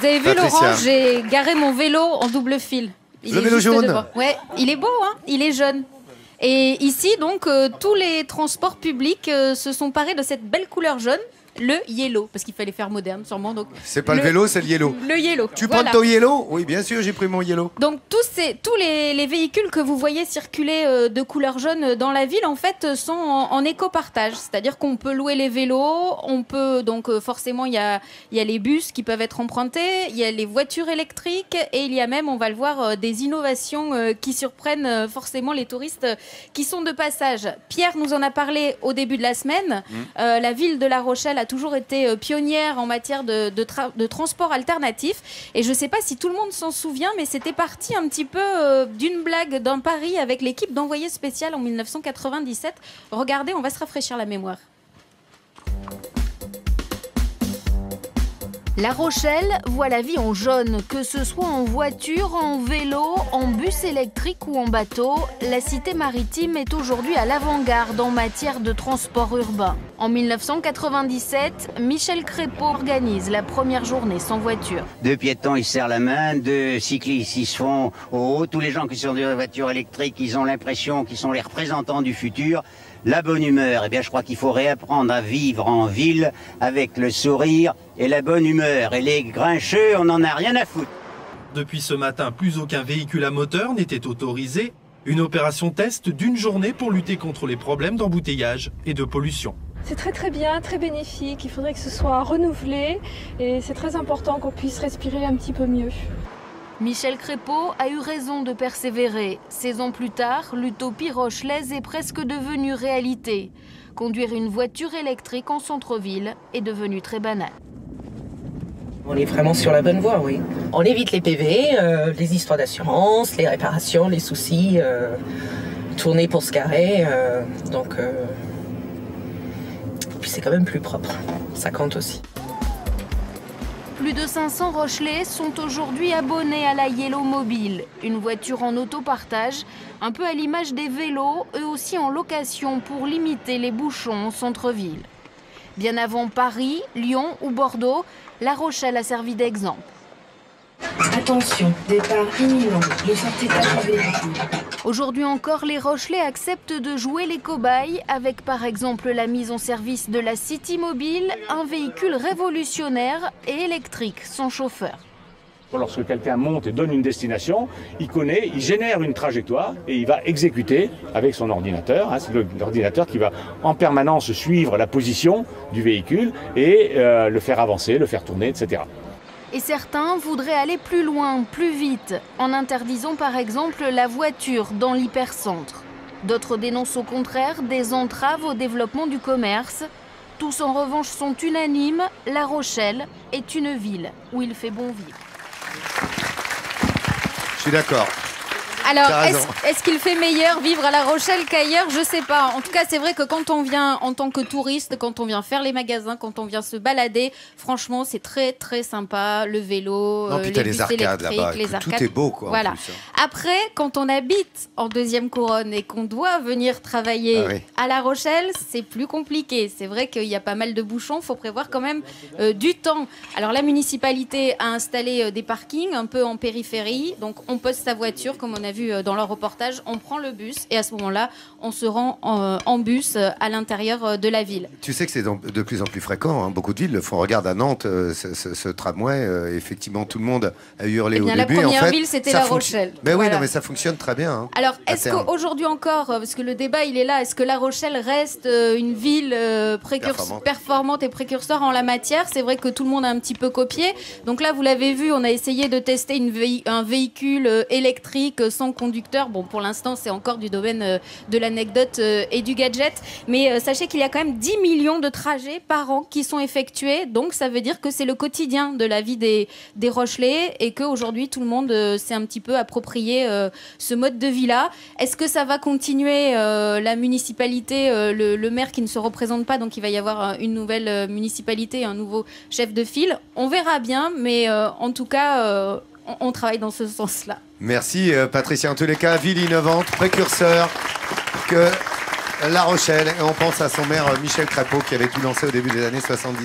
Vous avez vu Patricia. Laurent, j'ai garé mon vélo en double fil. Il Le est vélo juste jaune devant. Ouais, il est beau, hein il est jeune. Et ici, donc, euh, tous les transports publics euh, se sont parés de cette belle couleur jaune, le yellow, parce qu'il fallait faire moderne, sûrement. Donc, C'est pas le, vélo, c'est le yellow. Le yellow. Tu voilà. prends ton yellow Oui, bien sûr, j'ai pris mon yellow. Donc tous, ces, tous les, les véhicules que vous voyez circuler euh, de couleur jaune dans la ville, en fait, euh, sont en, en éco-partage. C'est-à-dire qu'on peut louer les vélos, on peut donc euh, forcément il y a, il y a les bus qui peuvent être empruntés, il y a les voitures électriques et il y a même, on va le voir, euh, des innovations euh, qui surprennent euh, forcément les touristes euh, qui sont de passage. Pierre nous en a parlé au début de la semaine. Euh, la ville de La Rochelle a toujours été euh, pionnière en matière de, de, tra- de transport alternatif. Et je ne sais pas si tout le monde s'en souvient, mais c'était parti un petit peu euh, d'une blague d'un pari avec l'équipe d'envoyé spécial en 1997. Regardez, on va se rafraîchir la mémoire. La Rochelle voit la vie en jaune, que ce soit en voiture, en vélo, en bus électrique ou en bateau. La cité maritime est aujourd'hui à l'avant-garde en matière de transport urbain. En 1997, Michel Crépeau organise la première journée sans voiture. Deux piétons, ils se serrent la main. Deux cyclistes, ils se font au haut. Tous les gens qui sont dans des voitures électriques, ils ont l'impression qu'ils sont les représentants du futur. La bonne humeur, eh bien, je crois qu'il faut réapprendre à vivre en ville avec le sourire et la bonne humeur. Et les grincheux, on n'en a rien à foutre. Depuis ce matin, plus aucun véhicule à moteur n'était autorisé. Une opération test d'une journée pour lutter contre les problèmes d'embouteillage et de pollution. C'est très très bien, très bénéfique. Il faudrait que ce soit renouvelé et c'est très important qu'on puisse respirer un petit peu mieux. Michel Crépeau a eu raison de persévérer. 16 ans plus tard, l'utopie rochelaise est presque devenue réalité. Conduire une voiture électrique en centre-ville est devenu très banal. On est vraiment sur la bonne voie, oui. On évite les PV, euh, les histoires d'assurance, les réparations, les soucis, euh, tourner pour se garer. euh, donc, euh, puis c'est quand même plus propre. Ça compte aussi. Plus de 500 Rochelais sont aujourd'hui abonnés à la Yellow Mobile, une voiture en autopartage, un peu à l'image des vélos, eux aussi en location pour limiter les bouchons en centre-ville. Bien avant Paris, Lyon ou Bordeaux, La Rochelle a servi d'exemple. Attention, départ imminent. Ne sortez pas du véhicule. Aujourd'hui encore, les Rochelais acceptent de jouer les cobayes avec par exemple la mise en service de la City Mobile, un véhicule révolutionnaire et électrique sans chauffeur. Lorsque quelqu'un monte et donne une destination, il connaît, il génère une trajectoire et il va exécuter avec son ordinateur. hein, c'est l'ordinateur qui va en permanence suivre la position du véhicule et euh, le faire avancer, le faire tourner, etc. Et certains voudraient aller plus loin, plus vite, en interdisant par exemple la voiture dans l'hypercentre. D'autres dénoncent au contraire des entraves au développement du commerce. Tous en revanche sont unanimes, La Rochelle est une ville où il fait bon vivre. Je suis d'accord. Alors, est-ce qu'il fait meilleur vivre à La Rochelle qu'ailleurs? Je sais pas. En tout cas, c'est vrai que quand on vient en tant que touriste, quand on vient faire les magasins, quand on vient se balader, franchement, c'est très très sympa. Le vélo, Non, euh, les bus arcades là-bas. les Tout est beau, quoi. Voilà. plus, hein. Après, quand on habite en deuxième couronne et qu'on doit venir travailler Ah oui. à La Rochelle, c'est plus compliqué. C'est vrai qu'il y a pas mal de bouchons. Il faut prévoir quand même euh, du temps. Alors, la municipalité a installé euh, des parkings un peu en périphérie. Donc, on pose sa voiture, comme on a vu euh, dans leur reportage. On prend le bus et à ce moment-là, on se rend en, en bus euh, à l'intérieur euh, de la ville. Tu sais que c'est de plus en plus fréquent. hein. Beaucoup de villes le font. Regarde à Nantes, euh, ce, ce- ce tramway. euh, effectivement, tout le monde a hurlé Eh bien, au la début. première en fait, ville, c'était La Rochelle. Mais oui, Voilà. non, mais ça fonctionne très bien. hein, Alors, est-ce qu'aujourd'hui encore, euh, parce que le débat il est là, est-ce que La Rochelle reste euh, une ville euh, Performante. performante et précurseur en la matière? C'est vrai que tout le monde a un petit peu copié. Donc là, vous l'avez vu, on a essayé de tester une un véhicule euh, électrique euh, sans conducteur. Bon, pour l'instant, c'est encore du domaine euh, de l'anecdote euh, et du gadget. Mais euh, sachez qu'il y a quand même 10 millions de trajets par an qui sont effectués. Donc ça veut dire que c'est le quotidien de la vie des, des Rochelais et qu'aujourd'hui, tout le monde s'est un petit peu approprié ce mode de vie-là. Est-ce que ça va continuer La municipalité, le, le maire qui ne se représente pas, donc il va y avoir une nouvelle municipalité, un nouveau chef de file? On verra bien, mais en tout cas, on, travaille dans ce sens-là. Merci euh, Patricia. En tous les cas, ville innovante, précurseur que La Rochelle. On pense à son maire euh, Michel Crapeau qui avait tout lancé au début des années 70.